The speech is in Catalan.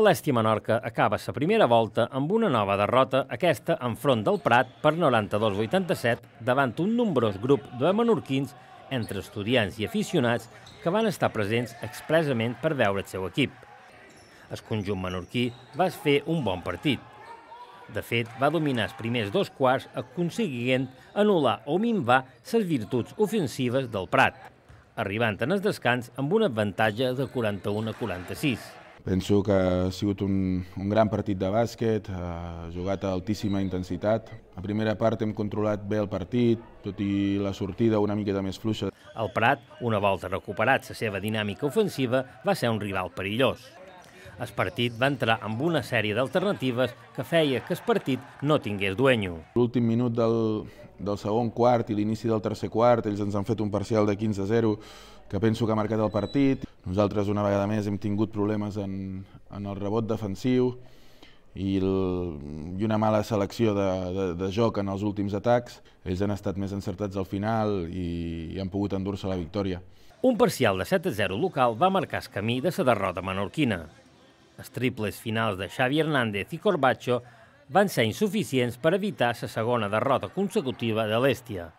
l'Èstia Menorca acaba la primera volta amb una nova derrota, aquesta enfront del Prat per 92-87 davant un nombrós grup de menorquins entre estudiants i aficionats que van estar presents expressament per veure el seu equip. El conjunt menorquí va fer un bon partit. De fet, va dominar els primers dos quarts aconseguint anul·lar o minvar les virtuts ofensives del Prat, arribant en el descans amb un avantatge de 41 a 46. Penso que ha sigut un, un gran partit de bàsquet, ha jugat a altíssima intensitat. A primera part hem controlat bé el partit, tot i la sortida una miqueta més fluixa. El Prat, una volta recuperat la seva dinàmica ofensiva, va ser un rival perillós. El partit va entrar amb una sèrie d'alternatives que feia que el partit no tingués duenyo. L'últim minut del, del segon quart i l'inici del tercer quart, ells ens han fet un parcial de 15 a 0, que penso que ha marcat el partit. Nosaltres una vegada més hem tingut problemes en, en el rebot defensiu i, el, i una mala selecció de, de, de joc en els últims atacs. Ells han estat més encertats al final i, i han pogut endur-se la victòria. Un parcial de 7 a 0 local va marcar el camí de la derrota menorquina. Els triples finals de Xavi Hernández i Corbacho van ser insuficients per evitar la segona derrota consecutiva de l'Èstia.